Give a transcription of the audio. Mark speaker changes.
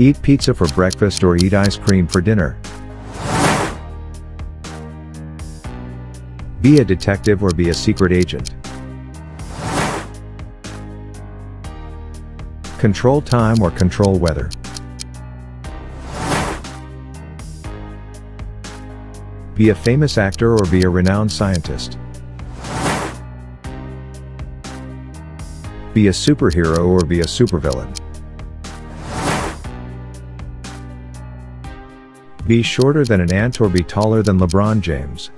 Speaker 1: Eat pizza for breakfast or eat ice cream for dinner. Be a detective or be a secret agent. Control time or control weather. Be a famous actor or be a renowned scientist. Be a superhero or be a supervillain. Be shorter than an ant or be taller than LeBron James.